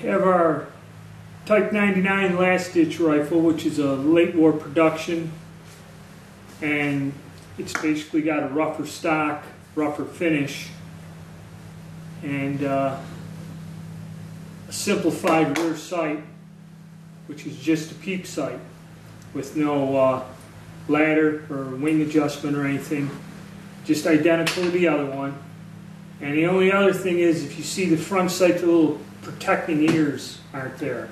have our Type 99 last ditch rifle, which is a late war production. And it's basically got a rougher stock, rougher finish, and uh, a simplified rear sight, which is just a peep sight with no uh, ladder or wing adjustment or anything. Just identical to the other one. And the only other thing is if you see the front sight, the little protecting ears aren't there.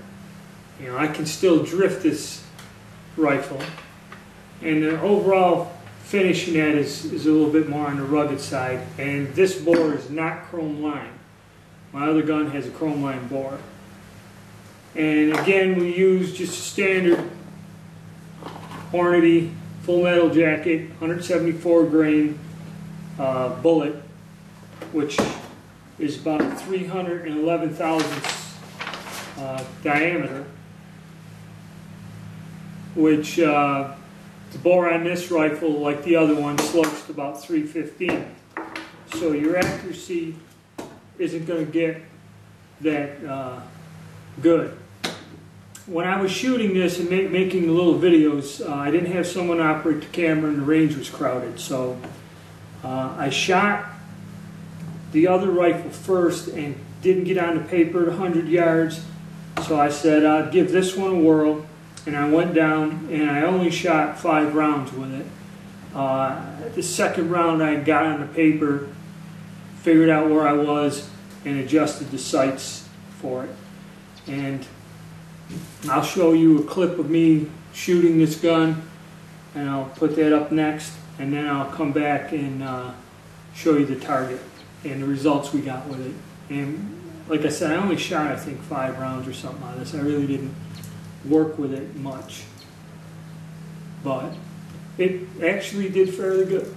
You know, I can still drift this rifle. And the overall finishing that is, is a little bit more on the rugged side. And this bore is not chrome line. My other gun has a chrome line bore. And again, we use just a standard Hornady full metal jacket, 174 grain uh, bullet, which is about 311 thousandths uh, diameter which uh, the bore on this rifle, like the other one, slugs about 315. So your accuracy isn't going to get that uh, good. When I was shooting this and ma making little videos, uh, I didn't have someone operate the camera and the range was crowded. So uh, I shot the other rifle first and didn't get on the paper at 100 yards. So I said, I'd give this one a whirl and I went down and I only shot five rounds with it. Uh, the second round I got on the paper, figured out where I was, and adjusted the sights for it. And I'll show you a clip of me shooting this gun, and I'll put that up next, and then I'll come back and uh, show you the target and the results we got with it. And like I said, I only shot I think five rounds or something on this. I really didn't work with it much. But it actually did fairly good.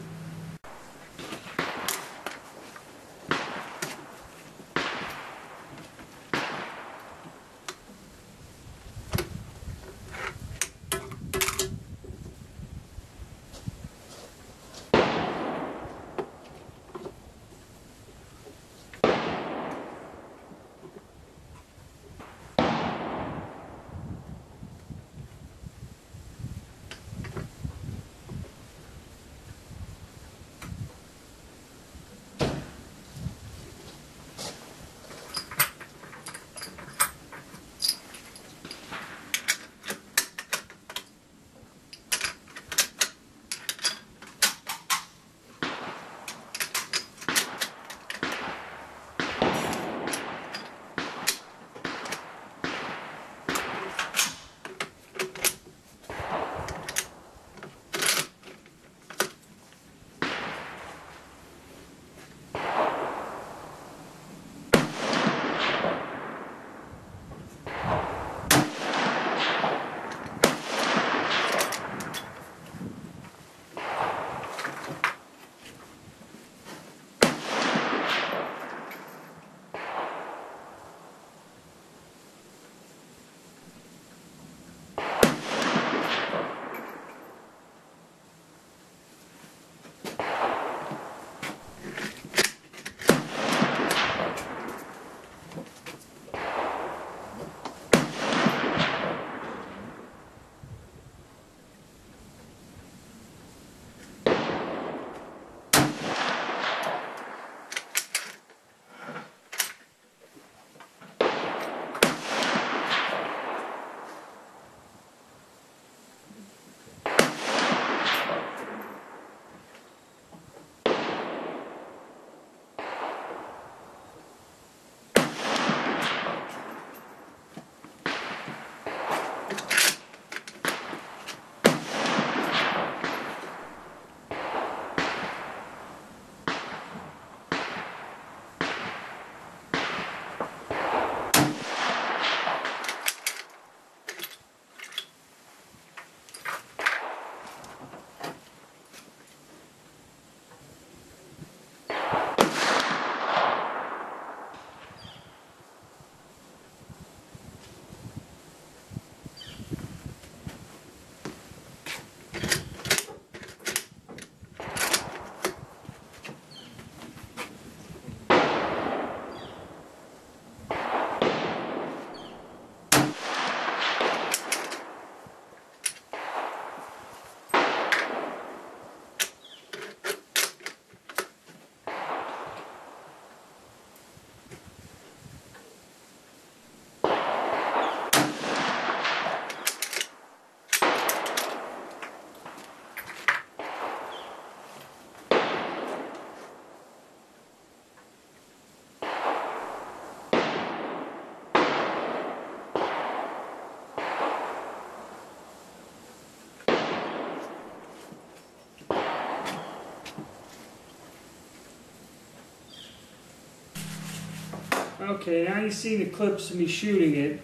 Okay, now you see the clips of me shooting it,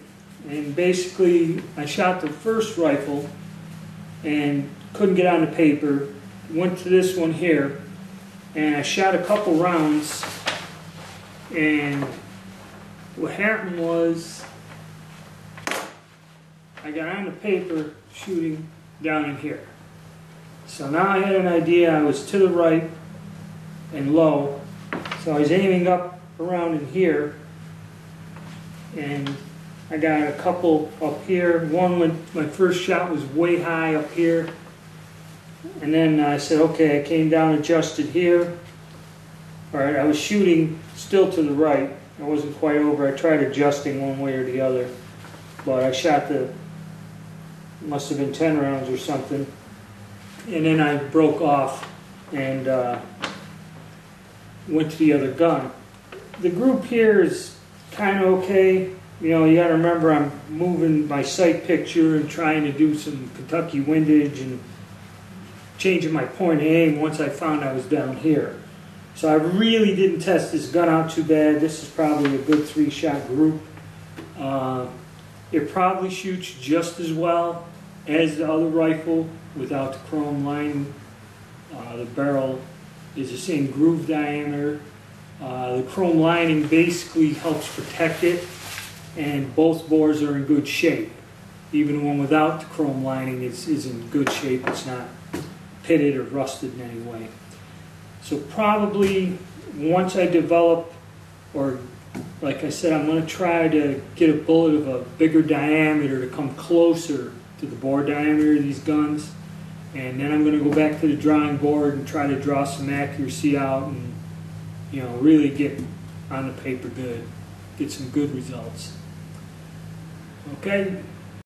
and basically I shot the first rifle and couldn't get on the paper. Went to this one here, and I shot a couple rounds, and what happened was I got on the paper shooting down in here. So now I had an idea, I was to the right and low, so I was aiming up around in here, and I got a couple up here. One when my first shot was way high up here, and then I said, okay, I came down, adjusted here. All right, I was shooting still to the right. I wasn't quite over. I tried adjusting one way or the other, but I shot the must have been 10 rounds or something. And then I broke off and uh, went to the other gun. The group here is kind of okay. You know, you got to remember I'm moving my sight picture and trying to do some Kentucky windage and changing my point of aim once I found I was down here. So I really didn't test this gun out too bad. This is probably a good three-shot group. Uh, it probably shoots just as well as the other rifle without the chrome lining. Uh, the barrel is the same groove diameter. Uh, the chrome lining basically helps protect it, and both bores are in good shape. Even one without the chrome lining is, is in good shape. It's not pitted or rusted in any way. So probably once I develop, or like I said, I'm going to try to get a bullet of a bigger diameter to come closer to the bore diameter of these guns. And then I'm going to go back to the drawing board and try to draw some accuracy out and, you know, really get on the paper good, get some good results. Okay,